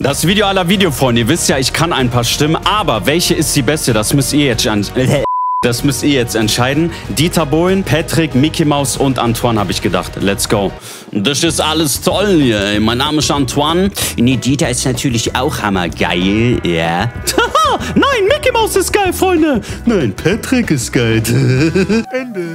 Das Video aller Videofreunde. Ihr wisst ja, ich kann ein paar Stimmen, aber welche ist die beste? Das müsst ihr jetzt an das müsst ihr jetzt entscheiden. Dieter Bohlen, Patrick, Mickey Mouse und Antoine habe ich gedacht. Let's go. Das ist alles toll hier. Mein Name ist Antoine. Nee, Dieter ist natürlich auch hammergeil, ja. Nein, Mickey Mouse ist geil, Freunde. Nein, Patrick ist geil. Ende.